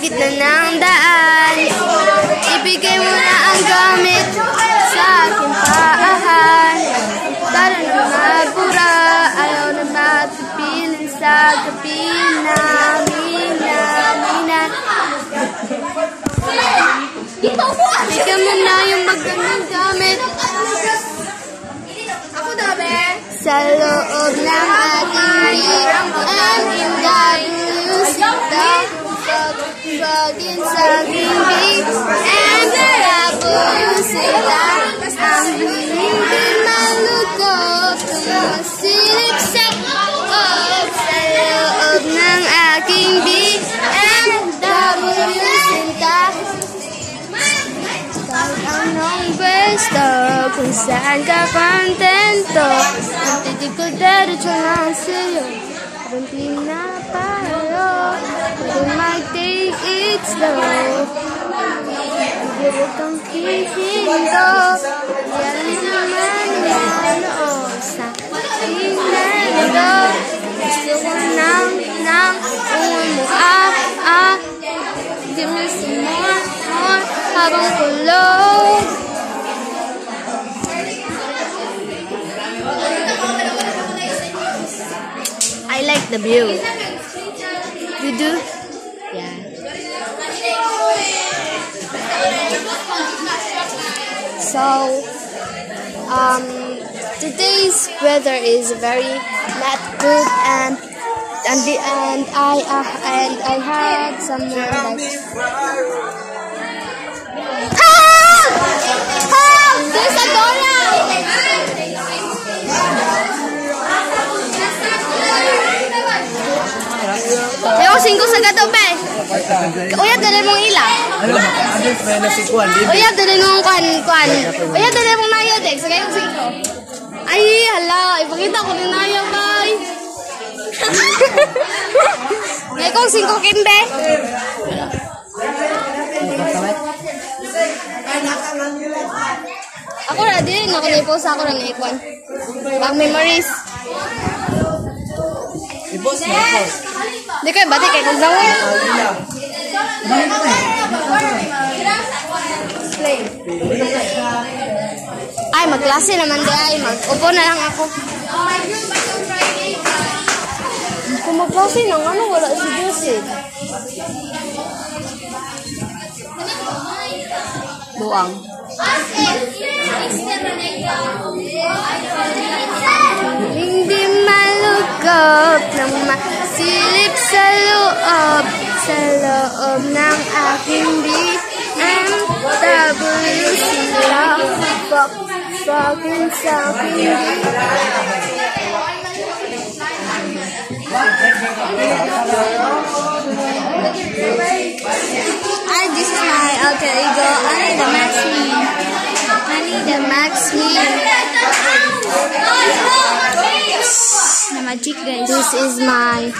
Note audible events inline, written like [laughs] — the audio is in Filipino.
gitna ng daan. Ibigay mo na ang gamit sa aking paahan. Tara na magpura, ayaw na matipilin sa gabi namin namin Bigyan mo na yung magandang gamit. Ako dabe. sa loob ng ating BMWs Pagin sa aking BMWs sila. Ang hindi malugod. Masilip sa loob sa loob ng aking BMWs sila. Kahit anong pwesto, kung saan ka kontento Ang titig ko diretso lang sa'yo Parang pinapalo Pwede mag-take it slow kang hihinto Yan naman ano sa aking lando Gusto ko nang, nang, uwan mo, ah, ah Give me habang kulog. The view. You do? Yeah. So, um, today's weather is very not good and and the, and I uh, and I had some like singko sa gato, be. Uya, dali mong ila. Ano Uya, dali mong kwan, kwan. Uya, dali mong nayo, dek. Sa kayong singko. Ay, hala. Ipakita ko ni nayo, bay. [laughs] Ngayon kong singko kimbe. Ako na din, ako na ipost ako na naikwan. Pang memories. I-boss mo, i-boss. Di kayo, bati kayo kung dawa. Ay, magklase naman di ay. Mag-upo na lang ako. Kung magklase ng ano, wala si Joseph. Buang. Hindi malugod ng masilip sa loob Sa loob ng aking BMW Sila fuck, fucking sa aking Ay, this is my alter ego. Ani the Max Me. Ani the Max Me. Magic guys. This is my